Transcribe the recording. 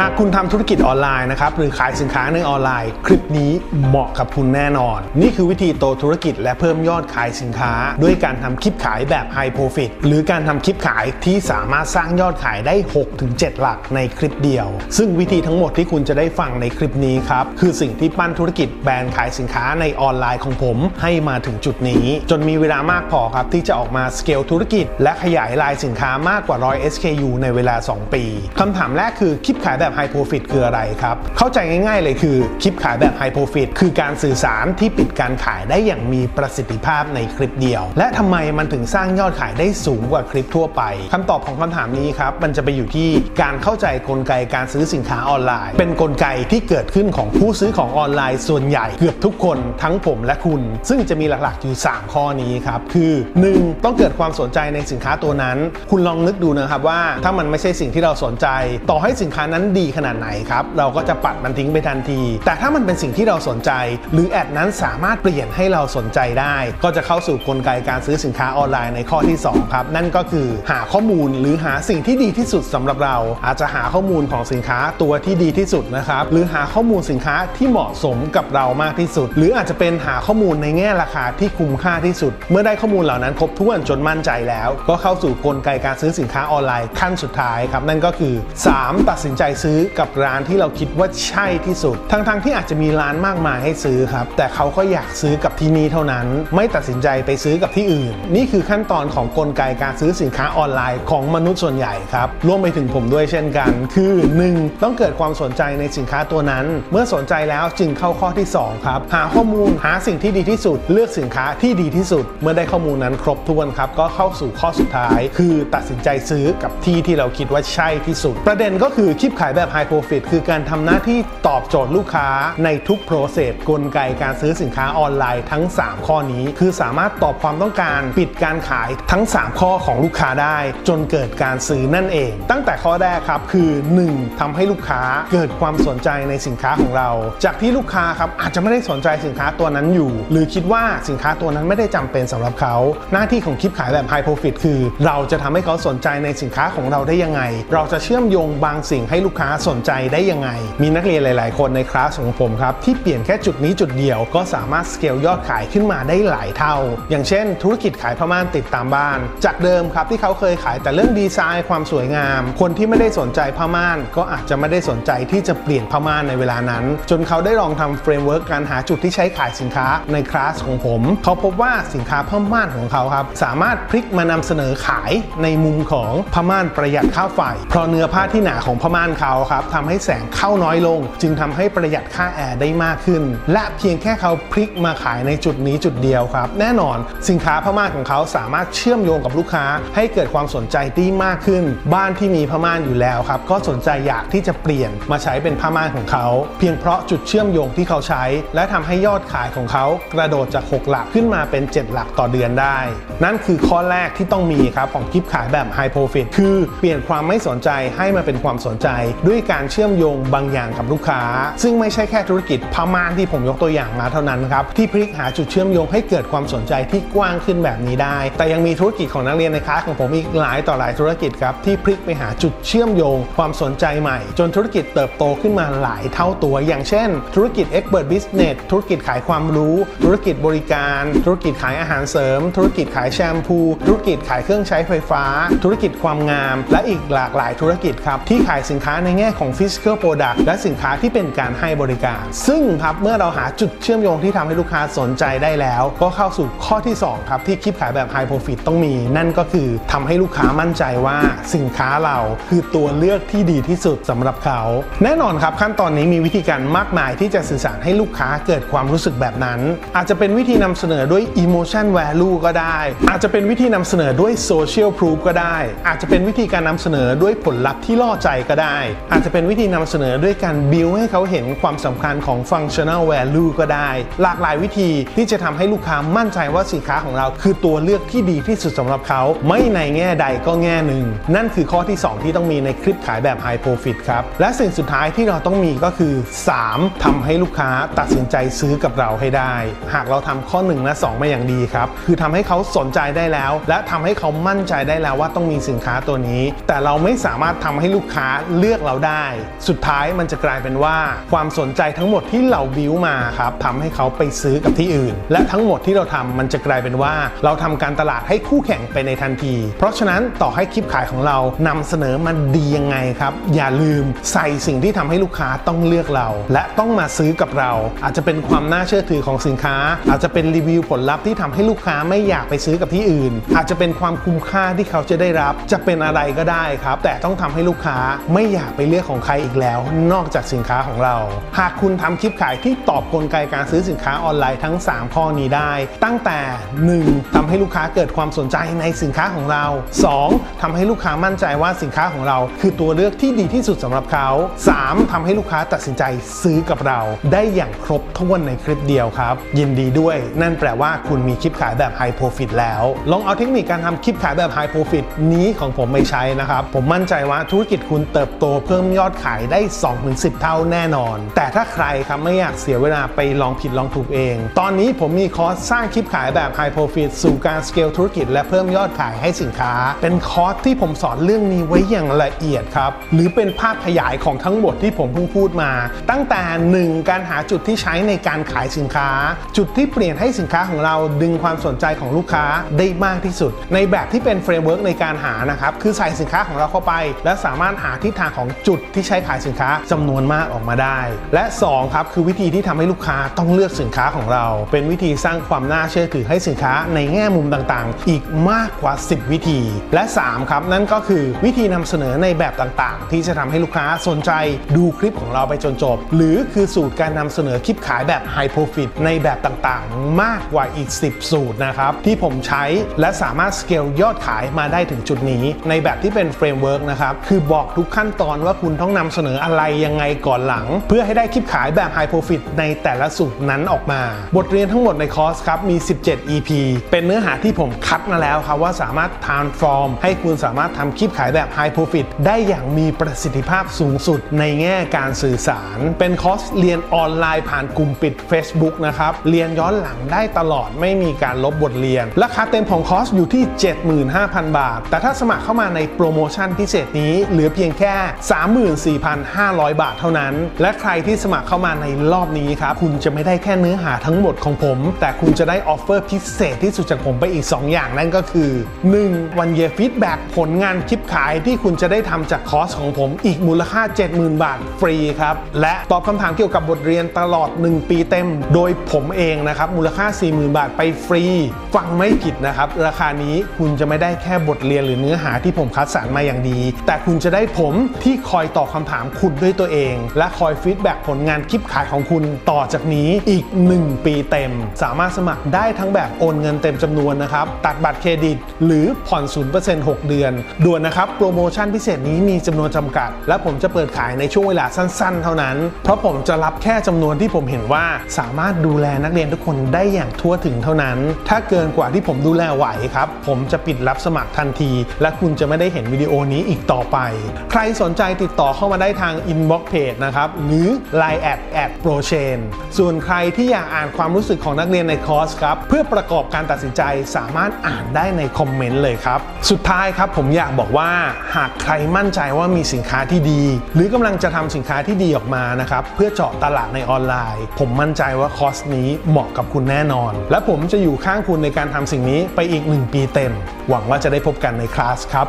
หากคุณทำธุรกิจออนไลน์นะครับหรือขายสินค้าในออนไลน์ คลิปนี้เหมาะกับคุณแน่นอน นี่คือวิธีโตธุรกิจและเพิ่มยอดขายสินค้า ด้วยการทำคลิปขายแบบ High Profit หรือการทำคลิปขายที่สามารถสร้างยอดขายได้ 6-7 หลักในคลิปเดียว ซึ่งวิธีทั้งหมดที่คุณจะได้ฟังในคลิปนี้ครับคือสิ่งที่ปั้นธุรกิจแบรนด์ขายสินค้าในออนไลน์ของผม ให้มาถึงจุดนี้ จนมีเวลามากพอครับที่จะออกมาสเกลธุรกิจ และขยายลายสินค้ามากกว่า100 SKU ในเวลา 2 ปีคำถามแรกคือคลิปขายแบบ High Profit คืออะไรครับ เข้าใจง่ายๆเลยคือคลิปขายแบบ High Profit คือการสื่อสารที่ปิดการขายได้อย่างมีประสิทธิภาพในคลิปเดียว และทำไมมันถึงสร้างยอดขายได้สูงกว่าคลิปทั่วไปคำตอบของคำถามนี้ครับมันจะไปอยู่ที่การเข้าใจกลไกการซื้อสินค้าออนไลน์ เป็นกลไกที่เกิดขึ้นของผู้ซื้อของออนไลน์ส่วนใหญ่เกือบทุกคนทั้งผมและคุณ ซึ่งจะมีหลักๆอยู่ 3 ข้อนี้ครับคือ 1. ต้องเกิดความสนใจในสินค้าตัวนั้น คุณลองนึกดูนะครับว่าถ้ามันไม่ใช่สิ่งที่เราสนใจ ต่อให้สินค้านั้นดีขนาดไหนครับ เราก็จะปัดมันทิ้งไปทันที แต่ถ้ามันเป็นสิ่งที่เราสนใจ หรือแอดนั้นสามารถเปลี่ยนให้เราสนใจได้ ก็จะเข้าสู่กลไกการซื้อสินค้าออนไลน์ในข้อที่ 2 ครับ นั่นก็คือหาข้อมูลหรือหาสิ่งที่ดีที่สุดสำหรับเรา อาจจะหาข้อมูลของสินค้าตัวที่ดีที่สุดนะครับหรือหาข้อมูลสินค้าที่เหมาะสมกับเรามากที่สุด หรืออาจจะเป็นหาข้อมูลในแง่ราคาที่คุ้มค่าที่สุด เมื่อได้ข้อมูลเหล่านั้นครบถ้วนจนมั่นใจแล้ว ก็เข้าสู่กลไกการซื้อสินค้าออนไลน์ขั้นสุดท้ายครับนั่นก็คือ 3. ตัดสินใจซื้อกับร้านที่เราคิดว่าใช่ที่สุด ทั้งๆทที่อาจจะมีร้านมากมายให้ซื้อครับ แต่เขาก็อยากซื้อกับที่นี่เท่านั้น ไม่ตัดสินใจไปซื้อกับที่อื่น นี่คือขั้นตอนของกลไกการซื้อสินค้าออนไลน์ของมนุษย์ส่วนใหญ่ครับรวมไปถึงผมด้วยเช่นกัน คือ 1. ต้องเกิดความสนใจในสินค้าตัวนั้น เมื่อสนใจแล้วจึงเข้าข้อที่ 2 ครับ หาข้อมูลหาสิ่งที่ดีที่สุด เลือกสินค้าที่ดีที่สุด เมื่อได้ข้อมูลนั้นครบถ้วนครับ ก็เข้าสู่ข้อสุดท้าย คือตัดสินใจซื้อกับที่ที่เราคิดว่าใช่ที่สุด ประเด็นก็คือคลิปขายแบบ High Profit คือการทำหน้าที่ตอบโจทย์ลูกค้าในทุกโปรเซสกลไกการซื้อสินค้าออนไลน์ทั้ง 3 ข้อนี้ คือสามารถตอบความต้องการปิดการขายทั้ง 3 ข้อของลูกค้าได้ จนเกิดการซื้อนั่นเอง ตั้งแต่ข้อแรกครับคือ 1. ทำให้ลูกค้าเกิดความสนใจในสินค้าของเรา จากที่ลูกค้าครับอาจจะไม่ได้สนใจสินค้าตัวนั้นอยู่ หรือคิดว่าสินค้าตัวนั้นไม่ได้จำเป็นสำหรับเขา หน้าที่ของคลิปขายแบบ High Profit คือ เราจะทำให้เขาสนใจในสินค้าของเราได้ยังไง เราจะเชื่อมโยงบางสิ่งให้ลูกค้าสนใจได้ยังไง มีนักเรียนหลาย ๆ คนในคลาสของผมครับ ที่เปลี่ยนแค่จุดนี้จุดเดียวก็สามารถสเกลยอดขายขึ้นมาได้หลายเท่า อย่างเช่น ธุรกิจขายผ้าม่านติดตามบ้าน จากเดิมครับที่เขาเคยขายแต่เรื่องดีไซน์ความสวยงาม คนที่ไม่ได้สนใจผ้าม่าน ก็อาจจะไม่ได้สนใจที่จะเปลี่ยนผ้าม่านในเวลานั้น จนเขาได้ลองทำ framework การหาจุดที่ใช้ขายสินค้าในคลาสของผม เขาพบว่าสินค้าผ้าม่านของเขาครับสามารถพลิกมานำเสนอขายในมุมของผ้าม่านประหยัดค่าไฟเพราะเนื้อผ้าที่หนาของผ้าม่านเขาครับทำให้แสงเข้าน้อยลง จึงทำให้ประหยัดค่าแอร์ได้มากขึ้น และเพียงแค่เขาพลิกมาขายในจุดนี้จุดเดียวครับ แน่นอนสินค้าผ้าม่านของเขาสามารถเชื่อมโยงกับลูกค้า ให้เกิดความสนใจที่มากขึ้น บ้านที่มีผ้าม่านอยู่แล้วครับก็สนใจอยากที่จะเปลี่ยนมาใช้เป็นผ้าม่านของเขา เพียงเพราะจุดเชื่อมโยงที่เขาใช้ และทำให้ยอดขายของเขากระโดดจาก 6 หลักขึ้นมาเป็น 7 หลักต่อเดือนได้ นั่นคือข้อแรกที่ต้องมีครับของคลิปขายแบบ High Profit คือเปลี่ยนความไม่สนใจให้มาเป็นความสนใจด้วยการเชื่อมโยงบางอย่างกับลูกค้า ซึ่งไม่ใช่แค่ธุรกิจผ้าม่านที่ผมยกตัวอย่างมาเท่านั้นครับที่พลิกหาจุดเชื่อมโยงให้เกิดความสนใจที่กว้างขึ้นแบบนี้ได้ แต่ยังมีธุรกิจของนักเรียนในคลาสของผมอีกหลายต่อหลายธุรกิจครับที่พลิกไปหาจุดเชื่อมโยง ความสนใจใหม่ จนธุรกิจเติบโตขึ้นมาหลายเท่าตัว อย่างเช่น ธุรกิจ Expert Business ธุรกิจขายความรู้ ธุรกิจบริการ ธุรกิจขายอาหารเสริม ธุรกิจขายแชมพู ธุรกิจขายเครื่องใช้ไฟฟ้า ธุรกิจความงาม และอีกหลากหลายธุรกิจครับที่ขายสินค้าในในแง่ของ Physical Product และสินค้าที่เป็นการให้บริการ ซึ่งครับเมื่อเราหาจุดเชื่อมโยงที่ทำให้ลูกค้าสนใจได้แล้ว ก็เข้าสู่ข้อที่ 2 ครับ ที่คลิปขายแบบ High Profit ต้องมี นั่นก็คือทำให้ลูกค้ามั่นใจว่าสินค้าเราคือตัวเลือกที่ดีที่สุดสำหรับเขา แน่นอนครับขั้นตอนนี้มีวิธีการมากมายที่จะสื่อสารให้ลูกค้าเกิดความรู้สึกแบบนั้น อาจจะเป็นวิธีนำเสนอด้วย emotion value ก็ได้ อาจจะเป็นวิธีนำเสนอด้วย social proof ก็ได้ อาจจะเป็นวิธีการนำเสนอด้วยผลลัพธ์ที่ล่อใจก็ได้อาจจะเป็นวิธีนำเสนอด้วยการ build ให้เขาเห็นความสำคัญของ functional value ก็ได้ หลากหลายวิธีที่จะทำให้ลูกค้ามั่นใจว่าสินค้าของเรา คือตัวเลือกที่ดีที่สุดสำหรับเขา ไม่ในแง่ใดก็แง่หนึ่ง นั่นคือข้อที่ 2 ที่ต้องมีในคลิปขายแบบ High Profit ครับ และสิ่งสุดท้ายที่เราต้องมีก็คือ 3. ทำให้ลูกค้าตัดสินใจซื้อกับเราให้ได้ หากเราทำข้อ 1 และ 2 มาอย่างดีครับ คือทำให้เขาสนใจได้แล้ว และทำให้เขามั่นใจได้แล้วว่าต้องมีสินค้าตัวนี้ แต่เราไม่สามารถทำให้ลูกค้าเลือกเราได้ สุดท้ายมันจะกลายเป็นว่าความสนใจทั้งหมดที่เราบิวมาครับทำให้เขาไปซื้อกับที่อื่น และทั้งหมดที่เราทำมันจะกลายเป็นว่าเราทำการตลาดให้คู่แข่งไปในทันที เพราะฉะนั้นต่อให้คลิปขายของเรานำเสนอมันดียังไงครับ อย่าลืมใส่สิ่งที่ทำให้ลูกค้าต้องเลือกเรา และต้องมาซื้อกับเรา อาจจะเป็นความน่าเชื่อถือของสินค้า อาจจะเป็นรีวิวผลลัพธ์ที่ทำให้ลูกค้าไม่อยากไปซื้อกับที่อื่น อาจจะเป็นความคุ้มค่าที่เขาจะได้รับ จะเป็นอะไรก็ได้ครับ แต่ต้องทำให้ลูกค้าไม่อยากไปเลือกของใครอีกแล้ว นอกจากสินค้าของเรา หากคุณทำคลิปขายที่ตอบกลไกการซื้อสินค้าออนไลน์ทั้ง 3 ข้อนี้ได้ ตั้งแต่ 1. ทำให้ลูกค้าเกิดความสนใจในสินค้าของเรา 2. ทำให้ลูกค้ามั่นใจว่าสินค้าของเรา คือตัวเลือกที่ดีที่สุดสำหรับเขา 3. ทำให้ลูกค้าตัดสินใจซื้อกับเรา ได้อย่างครบถ้วนในคลิปเดียวครับ ยินดีด้วย นั่นแปลว่าคุณมีคลิปขายแบบ High Profit แล้ว ลองเอาเทคนิคการทำคลิปขายแบบ High Profit นี้ของผมไปใช้นะครับ ผมมั่นใจว่าธุรกิจคุณเติบโตเพิ่มยอดขายได้ 2-10 เท่าแน่นอน แต่ถ้าใครครับไม่อยากเสียเวลาไปลองผิดลองถูกเอง ตอนนี้ผมมีคอร์สสร้างคลิปขายแบบ High Profit สู่การสเกลธุรกิจ และเพิ่มยอดขายให้สินค้า เป็นคอร์สที่ผมสอนเรื่องนี้ไว้อย่างละเอียดครับ หรือเป็นภาพขยายของทั้งหมดที่ผมเพิ่งพูดมา ตั้งแต่ 1 การหาจุดที่ใช้ในการขายสินค้า จุดที่เปลี่ยนให้สินค้าของเราดึงความสนใจของลูกค้าได้มากที่สุด ในแบบที่เป็น framework ในการหานะครับคือใส่สินค้าของเราเข้าไป และสามารถหาทิศทางของจุดที่ใช้ขายสินค้าจำนวนมากออกมาได้ และ 2 ครับ คือวิธีที่ทำให้ลูกค้าต้องเลือกสินค้าของเรา เป็นวิธีสร้างความน่าเชื่อถือให้สินค้าในแง่มุมต่างๆ อีกมากกว่า 10 วิธี และ 3 ครับ นั่นก็คือวิธีนำเสนอในแบบต่างๆ ที่จะทำให้ลูกค้าสนใจดูคลิปของเราไปจนจบ หรือคือสูตรการนำเสนอคลิปขายแบบ High Profit ในแบบต่างๆ มากกว่าอีก 10 สูตรนะครับที่ผมใช้และสามารถสเกลยอดขายมาได้ถึงจุดนี้ ในแบบที่เป็น framework นะครับคือบอกทุกขั้นตอนว่าคุณต้องนำเสนออะไรยังไงก่อนหลัง เพื่อให้ได้คลิปขายแบบ High Profit ในแต่ละสูตรนั้นออกมา บทเรียนทั้งหมดในคอร์สครับมี 17 EP เป็นเนื้อหาที่ผมคัดมาแล้วครับว่าสามารถ transform ให้คุณสามารถทำคลิปขายแบบ High Profit ได้อย่างมีประสิทธิภาพสูงสุดในแง่การสื่อสาร เป็นคอร์สเรียนออนไลน์ผ่านกลุ่มปิด Facebook นะครับเรียนย้อนหลังได้ตลอดไม่มีการลบบทเรียน ราคาเต็มของคอร์สอยู่ที่ 75,000 บาท แต่ถ้าสมัครเข้ามาในโปรโมชั่นพิเศษนี้เหลือเพียงแค่34,500 บาทเท่านั้น และใครที่สมัครเข้ามาในรอบนี้ครับ คุณจะไม่ได้แค่เนื้อหาทั้งหมดของผม แต่คุณจะได้ offer พิเศษที่สุดจากผมไปอีก 2 อย่างนั่นก็คือ 1. one year feedback ผลงานคลิปขายที่คุณจะได้ทำจากคอร์สของผมอีกมูลค่า 70,000 บาทฟรีครับ และตอบคำถามเกี่ยวกับบทเรียนตลอด 1 ปีเต็ม โดยผมเองนะครับมูลค่า 40,000 บาทไปฟรี ฟังไม่ผิดนะครับ ราคานี้คุณจะไม่ได้แค่บทเรียนหรือเนื้อหาที่ผมคัดสรรมาอย่างดี แต่คุณจะได้ผมที่คอยตอบคำถามคุณด้วยตัวเอง และคอย feedback ผลงานคลิปขายของคุณต่อจากนี้อีก 1 ปีเต็ม สามารถสมัครได้ทั้งแบบโอนเงินเต็มจำนวนนะครับ ตัดบัตรเครดิต หรือผ่อน 0% 6 เดือน ด่วนนะครับ โปรโมชั่นพิเศษนี้มีจำนวนจำกัด และผมจะเปิดขายในช่วงเวลาสั้นๆ เท่านั้น เพราะผมจะรับแค่จำนวนที่ผมเห็นว่าสามารถดูแลนักเรียนทุกคนได้อย่างทั่วถึงเท่านั้น ถ้าเกินกว่าที่ผมดูแลไหวครับ ผมจะปิดรับสมัครทันที และคุณจะไม่ได้เห็นวิดีโอนี้อีกต่อไป ใครสนใจติดต่อเข้ามาได้ทาง inbox page นะครับหรือ LINE at at prochain ส่วนใครที่อยากอ่านความรู้สึกของนักเรียนในคอร์สครับเพื่อประกอบการตัดสินใจสามารถอ่านได้ในคอมเมนต์เลยครับ สุดท้ายครับผมอยากบอกว่าหากใครมั่นใจว่ามีสินค้าที่ดี หรือกำลังจะทำสินค้าที่ดีออกมานะครับเพื่อเจาะตลาดในออนไลน์ ผมมั่นใจว่าคอร์สนี้เหมาะกับคุณแน่นอน และผมจะอยู่ข้างคุณในการทำสิ่งนี้ไปอีก 1 ปีเต็ม หวังว่าจะได้พบกันในคลาสครับ